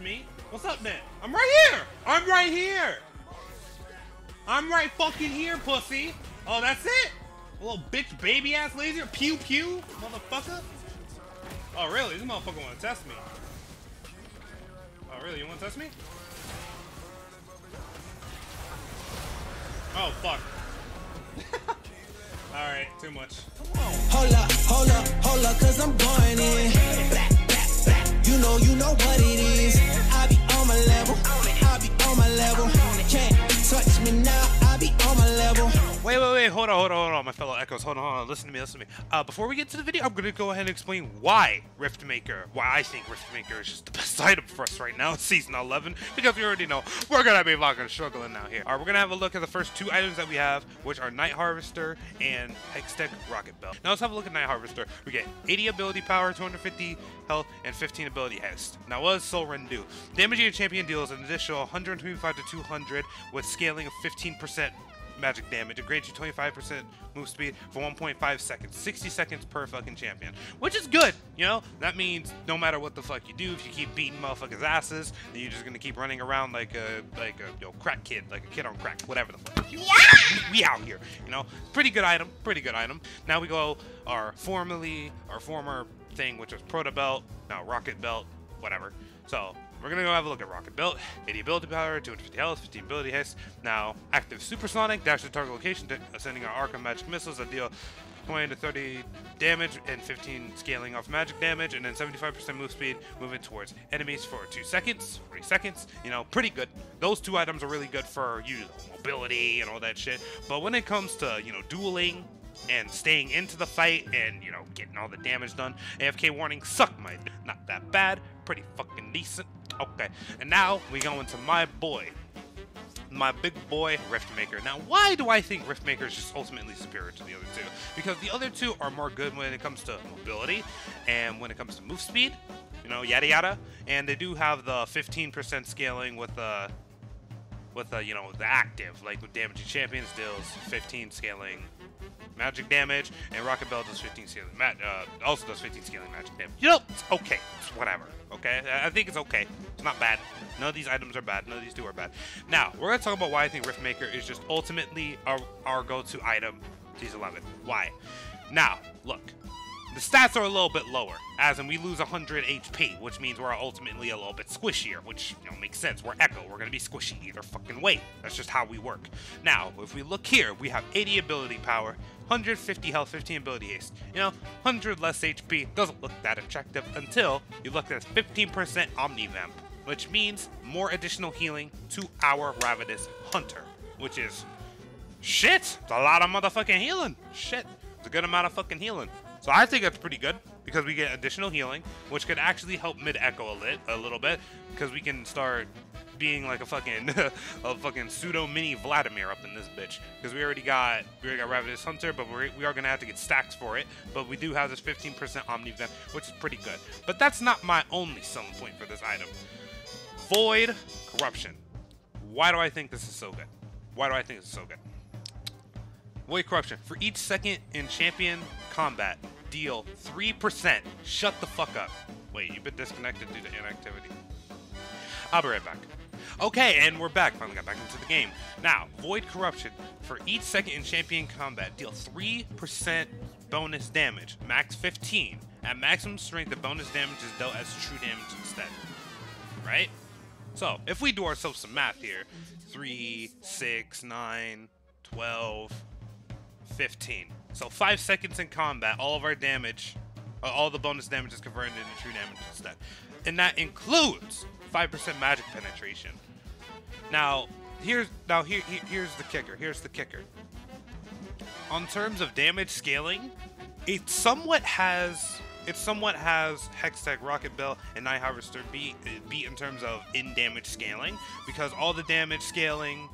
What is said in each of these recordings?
Me? What's up, man? I'm right here! I'm right here! I'm right fucking here, pussy! Oh, that's it? A little bitch baby ass laser? Pew pew, motherfucker? Oh, really? This motherfucker wanna test me. Oh, really? You wanna test me? Oh, fuck. Alright, too much. Hold up, hold up, hold up, cause I'm going in. You know, you know what it is. Wait, wait, wait, hold on, hold on, hold on, my fellow Ekkos, hold on, hold on, listen to me, listen to me. Uh, before we get to the video, I'm gonna go ahead and explain why Riftmaker, why I think Riftmaker is just the best item for us right now in Season 11, because we already know we're gonna be fucking struggling now here. Alright, we're gonna have a look at the first two items that we have, which are Night Harvester and Hextech Rocket Belt. Now let's have a look at Night Harvester. We get 80 ability power, 250 health, and 15 ability haste. Now what does Soul Rend do? Damaging a champion deals an additional 125 to 200 with scaling of 15% magic damage. It grants you 25% move speed for 1.5 seconds. 60 seconds per fucking champion. Which is good, you know? That means no matter what the fuck you do, if you keep beating motherfuckers' asses, then you're just gonna keep running around like a like a you know, crack kid, like a kid on crack, whatever the fuck. Yeah! We, we out here, you know? Pretty good item, pretty good item. Now we go our formerly, our former thing, which was Proto Belt, now Rocket Belt, whatever. So, we're gonna go have a look at Rocket Belt. 80 ability power, 250 health, 15 ability haste. Now, active supersonic, dash to target location, sending arc of magic missiles that deal 20 to 30 damage and 15 scaling off magic damage, and then 75% move speed moving towards enemies for 2 seconds, 3 seconds. You know, pretty good. Those two items are really good for you know, mobility and all that shit. But when it comes to, you know, dueling, and staying into the fight and, you know, getting all the damage done. AFK warning, suck my Not that bad, pretty fucking decent. Okay, and now we go into my boy, my big boy Riftmaker. Now, why do I think Riftmaker is just ultimately superior to the other two? Because the other two are more good when it comes to mobility and when it comes to move speed, you know, yada yada. And they do have the 15% scaling with the uh, with the, you know, the active, like with damaging champions deals 15 scaling magic damage, and Rocket Belt does 15 scaling, uh, also does 15 scaling magic damage. You know, it's okay. It's whatever. Okay, I think it's okay. It's not bad. None of these items are bad. None of these two are bad. Now, we're gonna talk about why I think Riftmaker is just ultimately our, our go-to item. Season 11. Why? Now, look. The stats are a little bit lower, as in we lose 100 HP, which means we're ultimately a little bit squishier, which, you know, makes sense. We're Ekko, we're gonna be squishy either fucking way. That's just how we work. Now, if we look here, we have 80 ability power, 150 health, 15 ability haste. You know, 100 less HP doesn't look that attractive until you look at 15% Omnivamp, which means more additional healing to our Ravenous Hunter, which is shit. It's a lot of motherfucking healing. Shit. It's a good amount of fucking healing. So I think that's pretty good because we get additional healing, which could actually help mid Ekko a lit a little bit because we can start being like a fucking a fucking pseudo mini Vladimir up in this bitch because we already got we already got Ravenous Hunter, but we're, we are gonna have to get stacks for it. But we do have this 15% Omnivamp, which is pretty good. But that's not my only selling point for this item. Void Corruption. Why do I think this is so good? Why do I think it's so good? Void Corruption. For each second in champion combat, deal 3%. Shut the fuck up. Wait, you've been disconnected due to inactivity. I'll be right back. Okay, and we're back. Finally got back into the game. Now, Void Corruption. For each second in champion combat, deal 3% bonus damage, max 15. At maximum strength, the bonus damage is dealt as true damage instead. Right? So, if we do ourselves some math here 3, 6, 9, 12, 15. So 5 seconds in combat, all of our damage, uh, all the bonus damage is converted into true damage instead. And that includes 5% magic penetration. Now, here's now here, here here's the kicker. Here's the kicker. On terms of damage scaling, it somewhat has it somewhat has Hextech, Rocket Belt, and Night Harvester beat beat in terms of in damage scaling because all the damage scaling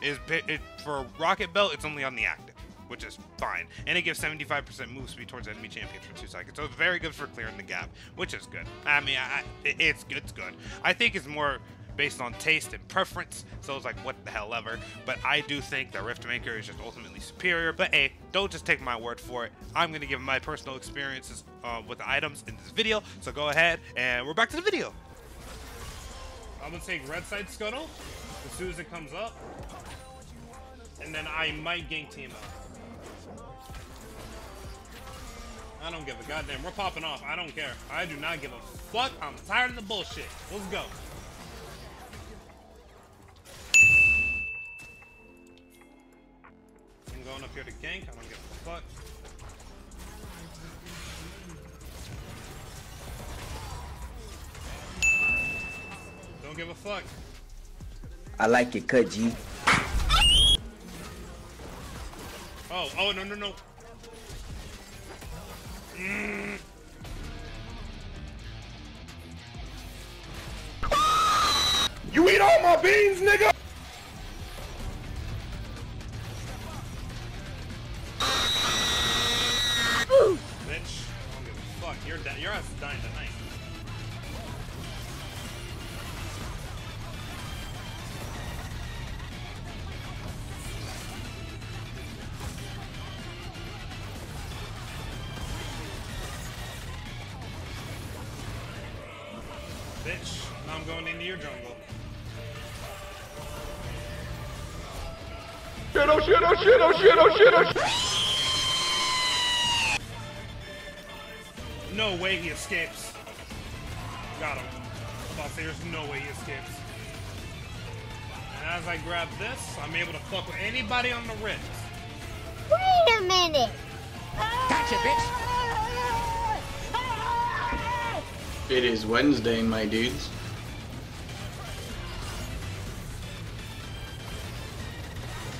is it, for Rocket Belt. It's only on the active, which is fine, and it gives 75% move speed towards enemy champions for two seconds. So it's very good for clearing the gap, which is good. I mean, I, it's good. It's good. I think it's more based on taste and preference, so it's like, what the hell ever. But I do think that Riftmaker is just ultimately superior. But hey, don't just take my word for it. I'm going to give my personal experiences uh, with the items in this video, so go ahead, and we're back to the video. I'm gonna take red side scuttle as soon as it comes up. And then I might gank Teemo. I don't give a goddamn. We're popping off. I don't care. I do not give a fuck. I'm tired of the bullshit. Let's go. I'm going up here to gank. I don't give a fuck. Don't give a fuck. I like it, cut G. Oh, oh, no, no, no. You eat all my beans, nigga! Bitch. I don't give a fuck. Your, da- your ass is dying tonight. Going into your jungle. Shit, oh shit, oh shit, oh shit, oh shit, oh shit! No way he escapes. Got him. I'm about to say there's no way he escapes. And as I grab this, I'm able to fuck with anybody on the rift. Wait a minute. Gotcha, bitch. It is Wednesday, my dudes.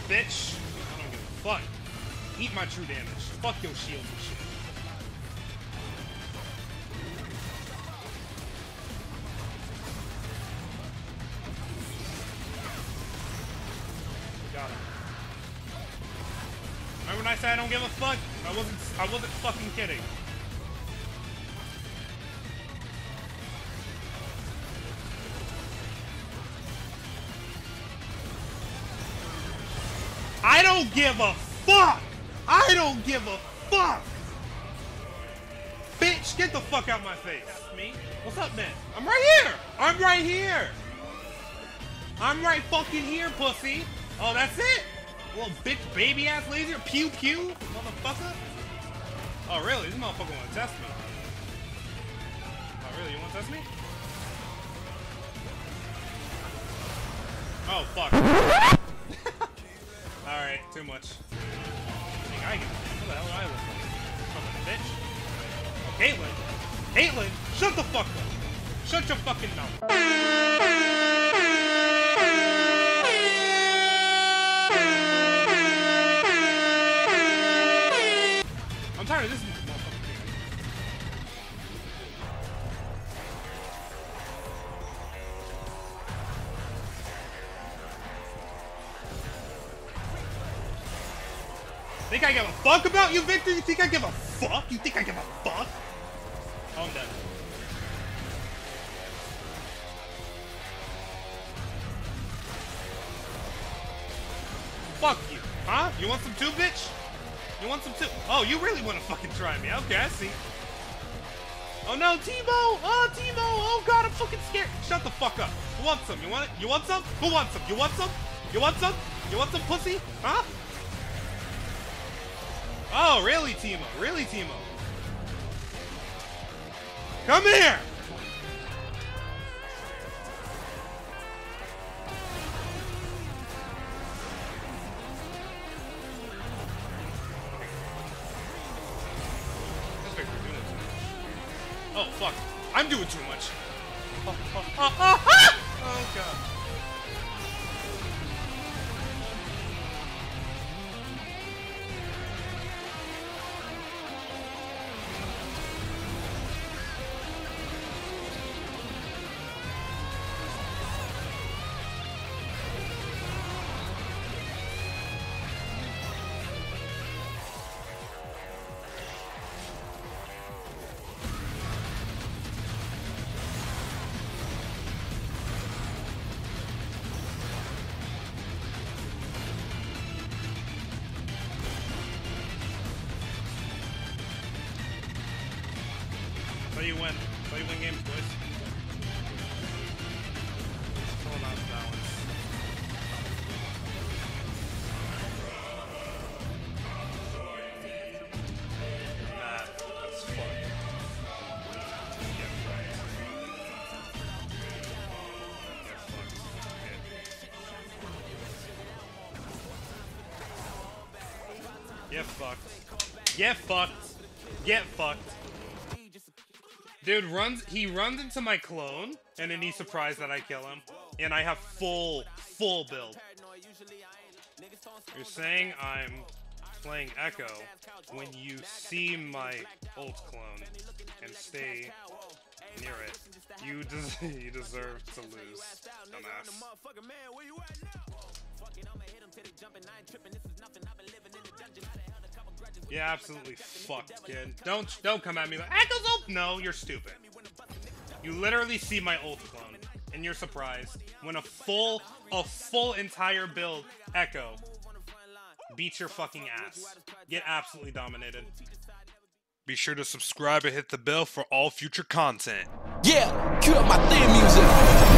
Bitch. I don't give a fuck. Eat my true damage. Fuck your shields and shit. Got him. Remember when I said I don't give a fuck? I wasn't I wasn't fucking kidding. Don't give a fuck! I don't give a fuck! Bitch, get the fuck out my face. Me? What's up, man? I'm right here! I'm right here! I'm right fucking here, pussy! Oh, that's it? Little bitch baby ass laser? Pew pew? Motherfucker? Oh, really? This motherfucker wanna test me. Oh, really? You wanna test me? Oh, fuck. Too much. I get What the hell do I look like? Fucking bitch. Oh, Caitlyn. Caitlyn, shut the fuck up. Shut your fucking mouth. I give a fuck about you, Viktor? You think I give a fuck? You think I give a fuck? Oh, I'm dead. Fuck you. Huh? You want some too, bitch? You want some too? Oh, you really want to fucking try me. Okay, I see. Oh no, Teemo! Oh, Teemo! Oh god, I'm fucking scared. Shut the fuck up. Who wants some? You want it? You want some? Who wants some? You want some? You want some? You want some pussy? Huh? Oh, really, Teemo? Really, Teemo? Come here! Oh, fuck. I'm doing too much. Oh, oh, oh, oh, ah! oh god. how you win. That's how you win games, boys. Still not balanced. Get fucked. Get fucked. Get fucked. Dude runs he runs into my clone and then he's surprised that I kill him. And I have full full build. You're saying I'm playing Ekko when you see my old clone and stay near it. You des- you deserve to lose, dumbass. Yeah, absolutely fucked, kid. Don't don't come at me like Ekko's ult. No, you're stupid. You literally see my ult clone, and you're surprised when a full a full entire build Ekko beats your fucking ass. Get absolutely dominated. Be sure to subscribe and hit the bell for all future content. Yeah, cue up my theme music.